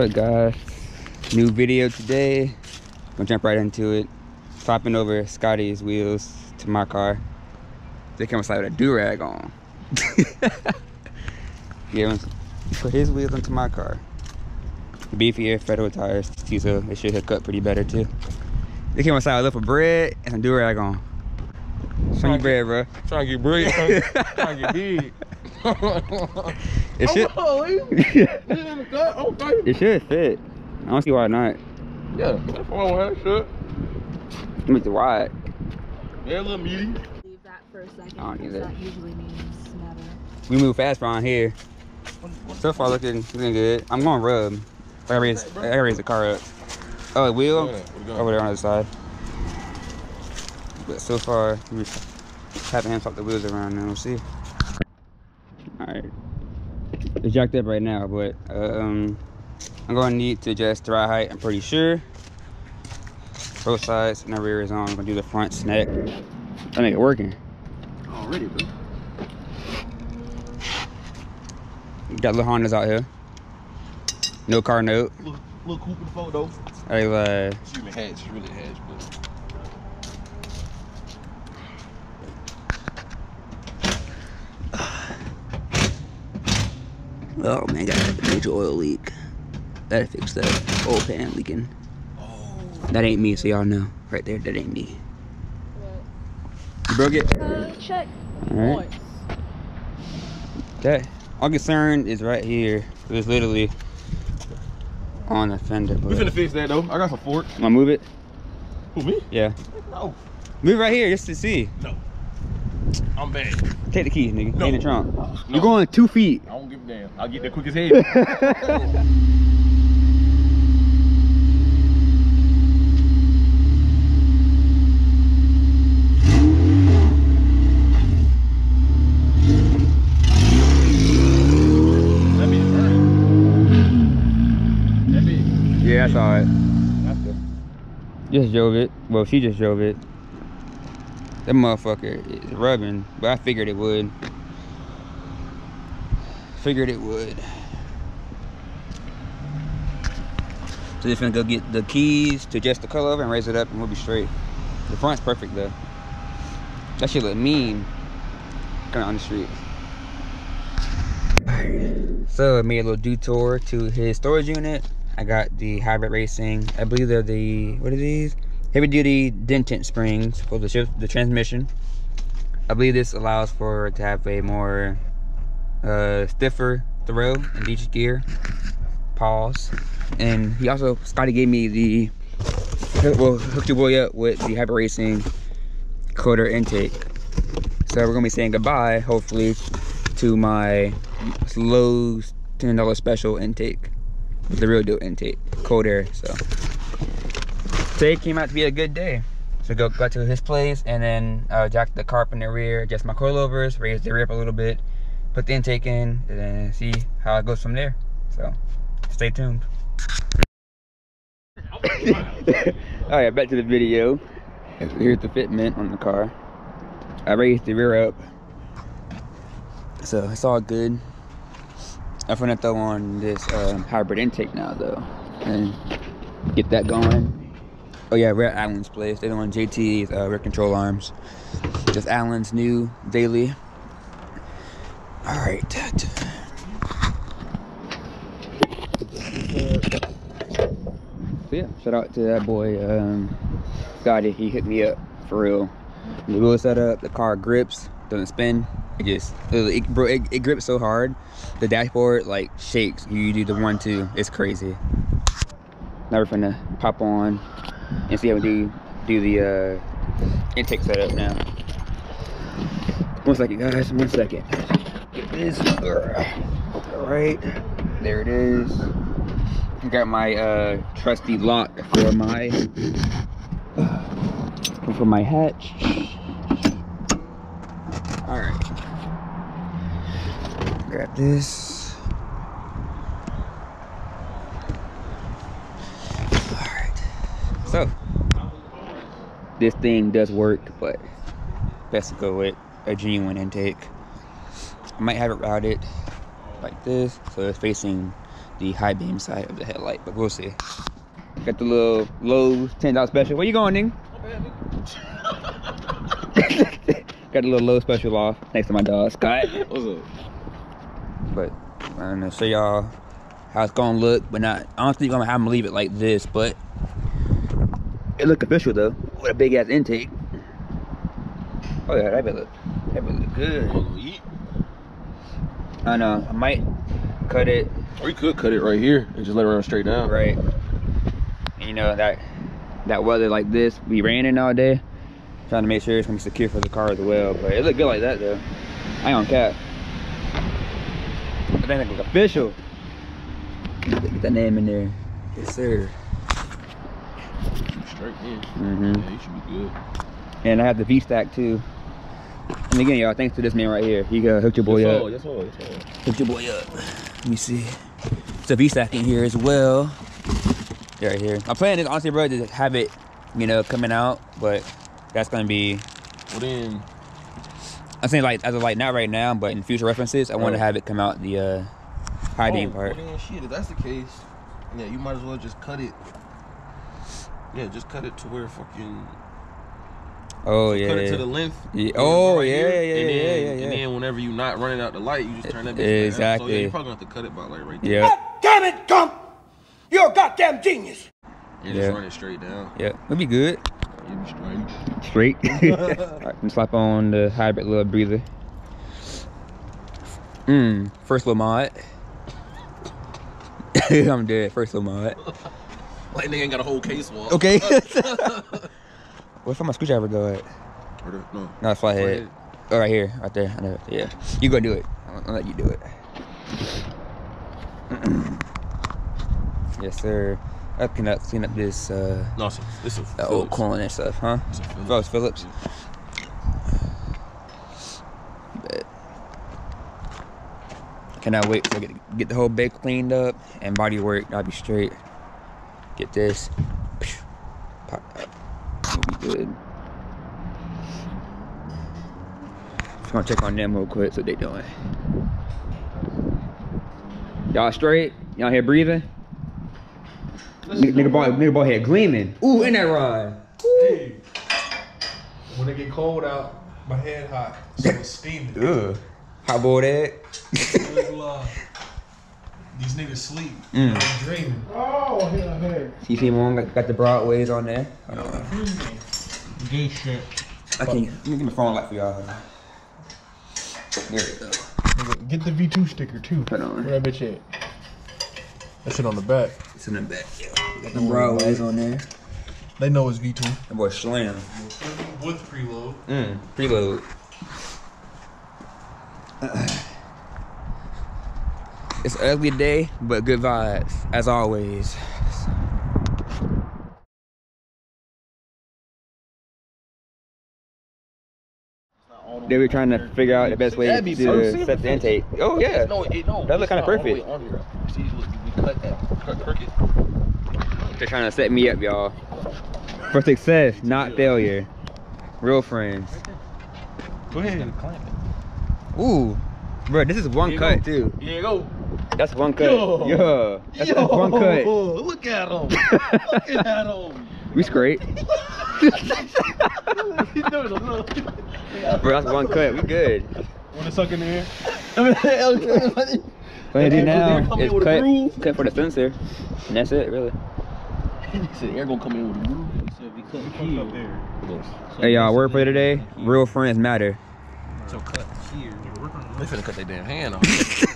up guys? New video today. Gonna jump right into it. Swapping over scotty's wheels to my car. They come outside with a do-rag on. Yeah put his wheels into my car. Beefier federal tires too so it should hook up pretty better too. They came outside with a loaf of bread and a do-rag on. Show you bread bro Trying to get bread. trying to get big. it should Oh, okay. it should fit i don't see why not Yeah, that's fine with that shit. make the wide Yeah, a little meaty. Leave that for a second. I don't need because that. That usually means never. we move fast around here So far looking looking good. I'm going rub. I gotta raise, I gotta raise the car up. Oh, the wheel Look at that. What you got? over there on the other side. But so far, we just having him swap the wheels around now. We'll see. It's jacked up right now, but uh, um, I'm going to need to adjust the ride height. I'm pretty sure. Both sides and the rear is on. I'm gonna do the front snack. That make it working. Already, bro. Got little Hondas out here. No car note. Little, little the photo. I uh, Excuse me, hatch. Really hatch, but. Oh man, got a major oil leak. Gotta fix that oil pan leaking. Oh. That ain't me, so y'all know. Right there, that ain't me. You broke it? Uh, check. Alright. Okay. All concern is right here. It was literally on the fender. We But... finna fix that though. I got some forks. Wanna move it? Who, me? Yeah. No. Move right here just to see. No. I'm bad. Take the key, nigga. No. In the trunk. No. You're going two feet. I don't give a damn. I'll get there quick as hell. That bitch burning. Yeah, I saw it. That's good. Just drove it. Well, she just drove it. That motherfucker is rubbing, but I figured it would. Figured it would. So just gonna go get the keys to adjust the coilover and raise it up and we'll be straight. The front's perfect though. That shit look mean coming on the street. So I made a little detour to his storage unit. I got the hybrid racing. I believe they're the what are these? Heavy duty detent springs for the shift the transmission. I believe this allows for to have a more uh, stiffer throw in each gear. Pause. And he also Scotty gave me the well hooked your boy up with the hybrid racing quarter intake. So we're gonna be saying goodbye, hopefully, to my ten dollar special intake, the real deal intake, cold air. So today came out to be a good day. So go got to his place and then uh, jack the carp in the rear, adjust my coilovers, raise the rear up a little bit, put the intake in, and then see how it goes from there. So stay tuned. All right, back to the video. Here's the fitment on the car. I raised the rear up, so it's all good. I'm gonna throw on this um, hybrid intake now though, and get that going. Oh yeah, we're at Allen's place. They're doing JT's uh, rear control arms. Just Allen's new daily. All right. So yeah, shout out to that boy, um, Scotty. He hit me up for real. The wheel setup, the car grips, doesn't spin. It just, it, bro, it, it grips so hard. The dashboard like shakes. You do the one two, it's crazy. Now we're finna pop on and see how we do do the uh, intake setup now. One second, guys. One second. Get this. All right, there it is. I Got my uh, trusty lock for my for my hatch. All right. Grab this. All right. So this thing does work, but best to go with a genuine intake. I might have it routed like this, so it's facing the high beam side of the headlight, but we'll see. Got the little Lowe's ten dollar special. Where you going, Ning? Got a little low special off next to my dog Scott. What's up? But I'm gonna show y'all how it's gonna look, but not. I don't think I'm gonna have them leave it like this, but it look official though. With a big ass intake. Oh yeah, that bit look, that bit look good. Wanna go eat? I know. I might cut it Or you could cut it right here and just let it run straight down. right. And you know that that weather like this, be raining all day. Trying to make sure it's gonna be secure for the car as well. But it look good like that though. I ain't on cap. I think it look official. Get that name in there. Yes sir. In. Mm-hmm. Yeah, you should be good. And I have the V stack too. And again, y'all, thanks to this man right here. He uh, hooked your boy Yes, up. Yes, sir. Yes. Hooked your boy up. Let me see. It's a V stack in here as well. Right here. I'm planning this honestly, bro, to have it, you know, coming out, but that's gonna be. Well then, I'm saying like as of like not right now, but in future references, I want to have it come out the uh, high beam Oh, part. Well then, shit, if that's the case, yeah, you might as well just cut it. Yeah, just cut it to where fucking Oh yeah. cut it to the length. Yeah. Oh, right Oh, yeah, here, yeah, yeah, and yeah, then, yeah, yeah. And then whenever you're not running out the light, you just turn that bitch back down. So Exactly. yeah, you're probably gonna have to cut it by like right there. Yeah. Damn it, Gump! You're a goddamn genius! And Yeah. just run it straight down. Yeah. It'll be good. You be straight. Straight. Alright, I'm slap on the hybrid little breather. Mmm, first little mod. I'm dead. First little mod. Like nigga ain't got a whole case wall. Okay. Where's my screwdriver go at? Or the- no. No, it's flathead. Flathead. Oh, right here, right there. I know. Yeah, you go do it. I'll, I'll let you do it. yes, sir. I can up, clean up this uh, No, it's a, it's a uh, old corn and stuff, huh? It's Phillips. Oh, it's Phillips. Bet. Cannot wait to get, get the whole bed cleaned up and body work. I'll be straight. Get this. It'll be good. Just gonna check on them real quick. So they doing. Y'all straight? Y'all here breathing? Nigga, nigga, boy, nigga boy here gleaming. Ooh, in that run. Hey, when it get cold out, my head hot, so it's steaming. Ugh. Hot boiled egg. Good luck. These niggas sleep. Mm. I'm dreaming. Oh, hell, hey. CC Moon got, got the broadways on there. Hold on. Gay shit. I can't. let me get my phone light for y'all. There we go. Get the V2 sticker too. Hold on. Where that bitch at? That shit on the back. It's in the back. Yeah. Got the broadways on there. They know it's V2. That boy slam. With preload. Mm. Preload. It's an ugly day, but good vibes, as always. They were trying to figure out the best way be to perfect. set the intake. Oh yeah. No, it, no. That look kinda not the perfect. on here. See, look, we cut that. Cut. They're trying to set me up, y'all. For success, not failure. Real friends. Go ahead. Ooh. Bro, this is one cut go. too. Here you go. That's one cut. Yo. Yo. That's, that's one cut. Look at him. Look at him. We straight. Bro, that's one cut. We good. Wanna suck in there? What I do now come is in with a cut, groove. cut for the sensor. And that's it, really. He said, "Air gonna come in with a groove." He said, "We cut here." Up there. Hey, y'all, word for today. Real friends matter. So cut here. They finna cut their damn hand off.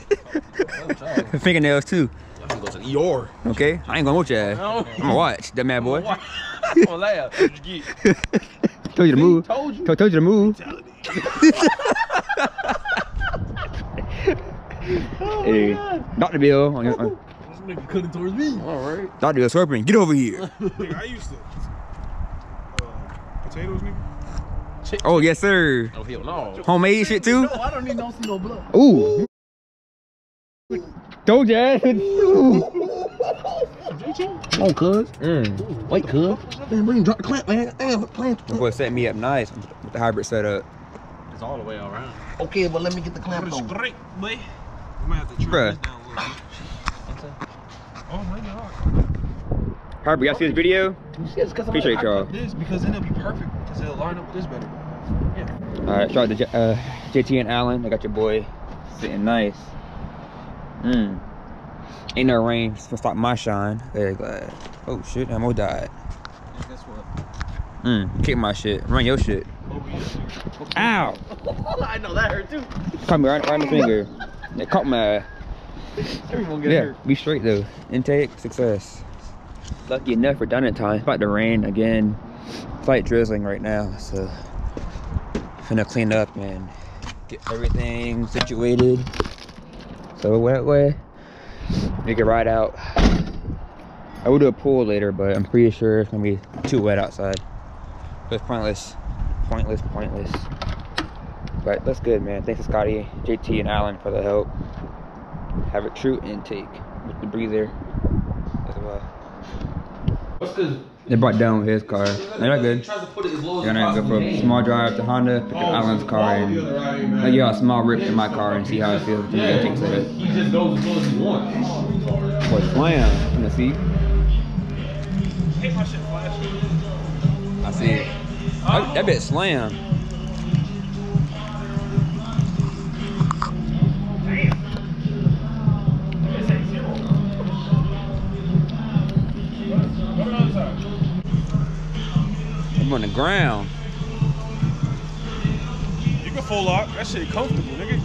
Fingernails, too. I'm gonna go to the ER. Okay? I ain't gonna watch that. I'm gonna watch. That mad boy. I'm gonna laugh. What get? Told you to move. Told you. Told, told you to move. hey, Dr. Bill. On your, on, This nigga cutting towards me. All right. Dr. Bill Scorpion, get over here. Nigga, I used to. Uh, potatoes, nigga? Oh, yes, sir. Oh hell no. Homemade shit, too? I don't need no see no blood. Ooh. Told ya. Oh, cuz. mm. Wait, cuz. Man, bring drop the clamp, man. Damn, clamp. Boy set me up nice with the hybrid setup. It's all the way around. Okay, but let me get the clamp on. straight, boy. We might have to trim Bruh. this down a little bit. Oh my god. Harper, y'all see this video? It's 'cause I'm- Appreciate y'all. this because then it'll be perfect because it'll line up with this better. All right, shout out to J- uh, JT and Allen. I got your boy sitting nice. Mm. Ain't no rain. It's gonna stop my shine. Very glad. Oh shit, Ammo died. And guess what? Mm. Kick my shit. Run your shit. Ow! I know that hurt too. Caught me right, right in the finger. It caught my. Everyone get Yeah, hurt. be straight though. Intake success. Lucky enough for done in time. It's about to rain again. Slight drizzling right now, so finna clean up and get everything situated. So wet way, we can ride out. I will do a pool later, but I'm pretty sure it's gonna be too wet outside. So it's pointless, pointless, pointless. But that's good, man. Thanks to Scotty, JT, and Alan for the help have a true intake with the breather as well. What's good? They brought down his car. They're not good. Tries to put it as low as They're gonna go possible from small drive to Honda, pick up oh, Alan's car, and like, yeah, a small rip in my car and see how it feels. to Yeah, intake setup. he just goes as low as he wants. Boy, slam. Wanna see? Hit my shit flash. I see it. That, that bit slam. On the ground. You can full lock. That shit comfortable, nigga.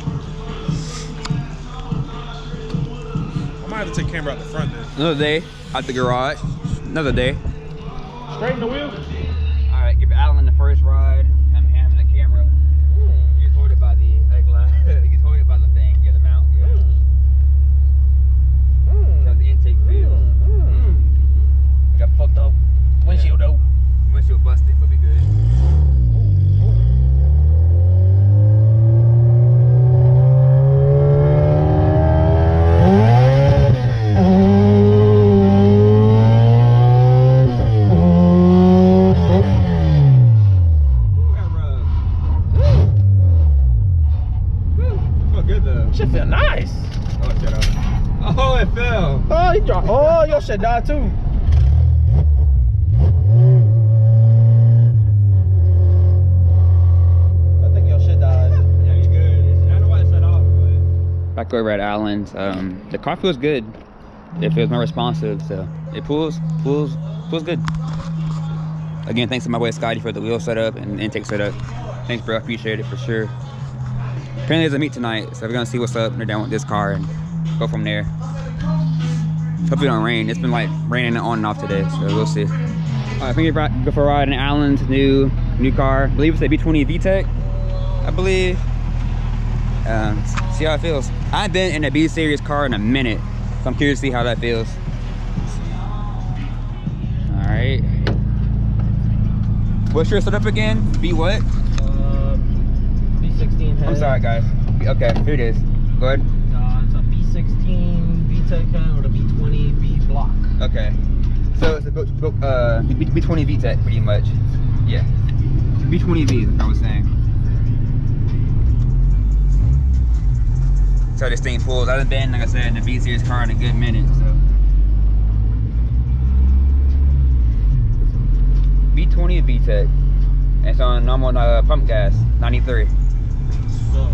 I might have to take camera out the front then. Another day at the garage. Another day. Straighten the wheel. All right, give Alan the first ride. I'm having the camera. You get hold it by the like, you get hold it by the thing. Yeah, the mount. Yeah. That's the intake feel. Got fucked up. Windshield though. Windshield busted, but we good. Good though. Shit feel nice. Oh, shut up. Oh, it fell. Oh, he dropped. Oh, your shit died too. I think your shit died. Yeah, you good. I don't know why set off, but. Back over at Allen's, um, the car feels good. It feels more responsive, so it pulls, pulls, pulls good. Again, thanks to my boy Scotty for the wheel setup and intake setup. Thanks, bro. I appreciate it for sure. Apparently, there's a meet tonight, so we're gonna see what's up. They're down with this car and go from there. Hopefully, it don't rain. It's been like raining on and off today, so we'll see. All right, thank you for go for a ride in Allen's new new car. I believe it's a B20 VTEC. I believe. Um, see how it feels. I've been in a B series car in a minute, so I'm curious to see how that feels. All right. What's your setup again? B what? B16 head. I'm sorry, guys. Okay, here it is. Go ahead. Uh, it's a B16 VTEC with a B20 V block. Okay. So it's a uh, B- B20 VTEC pretty much. Yeah. B20 V, like I was saying. So this thing pulls. I haven't been, like I said, in a B series car in a good minute, so. B20 VTEC. And it's on normal uh, pump gas, 93. So,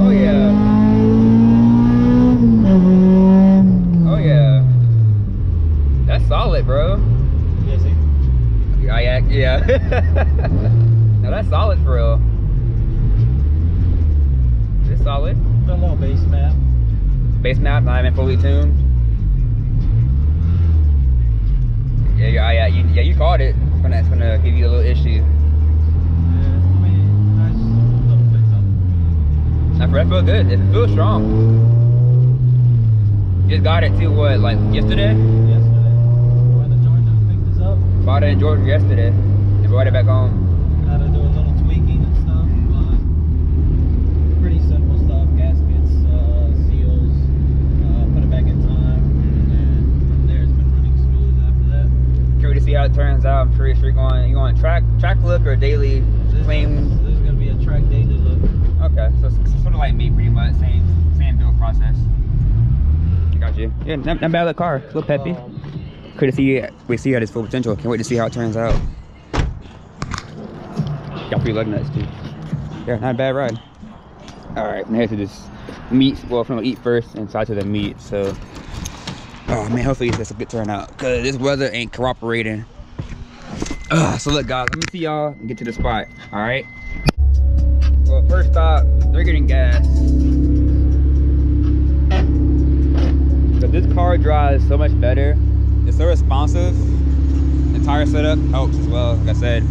Oh yeah. Oh yeah. That's solid, bro. yeah, see? Yeah, yeah, yeah. no, that's solid for real. It's solid. Got a little base map. Base map, not even fully tuned. Yeah, yeah, yeah, you, yeah, you caught it. It's gonna, it's gonna give you a little issue. Yeah, I mean, nice little fix up. Now, for that feel good. It feels strong. You just got it too, what, like yesterday? Yesterday, when the Georgia picked this up, Bought it in Georgia yesterday and brought it back home. You're going, you going track track look or daily This, plain? this is gonna be a track daily look. Okay, so it's sort of like me, pretty much same same build process. Got you. Yeah, not, not bad little car. A little peppy. Um, Could see we see at its full potential. Can't wait to see how it turns out. Got three lug nuts too. Yeah, not a bad ride. All right, I'm headed to this meat. Well, from eat first and side to the meat. So, oh man, hopefully it's a good turnout. Cause this weather ain't cooperating. Ugh, so look, guys, let me see y'all and get to the spot. All right. Well, first stop, they're getting gas. But this car drives so much better. It's so responsive. The tire setup helps as well, like I said.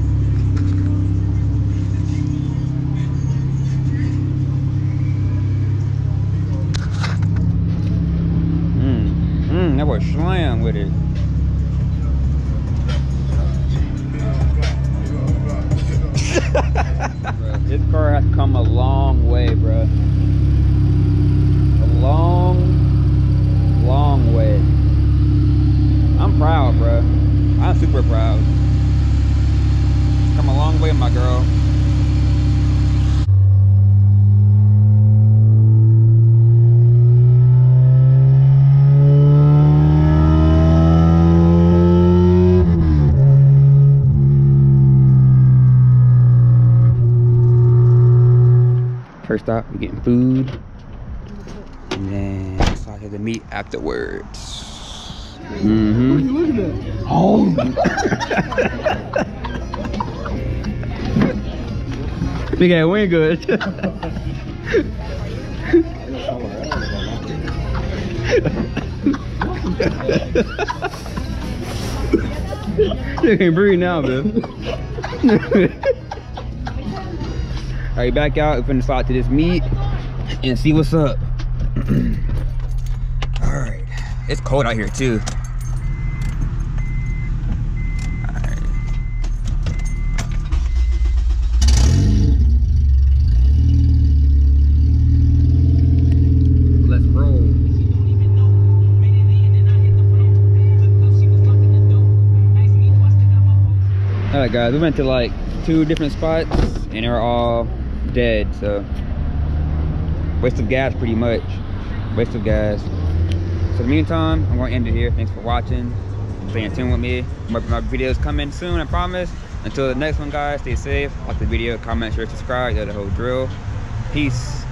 That was slam with it. This car has come a long way, bro. A long, long way. I'm proud, bro. I'm super proud. Come a long way, my girl. First stop, we getting food. And then slide to the meat afterwards. Mm-hmm. Home. Big ass wing good. you can breathe now, man. All right, back out. We're finna slide to this meat and see what's up. All right, it's cold out here too. All right. Guys, we went to like two different spots and they were all dead. So waste of gas, pretty much. Waste of gas. So in the meantime, I'm to end it here. Thanks for watching. Stay tuned with me. More my videos coming soon, I promise. Until the next one, guys, stay safe. Like the video, comment, share, subscribe. The whole drill. Peace.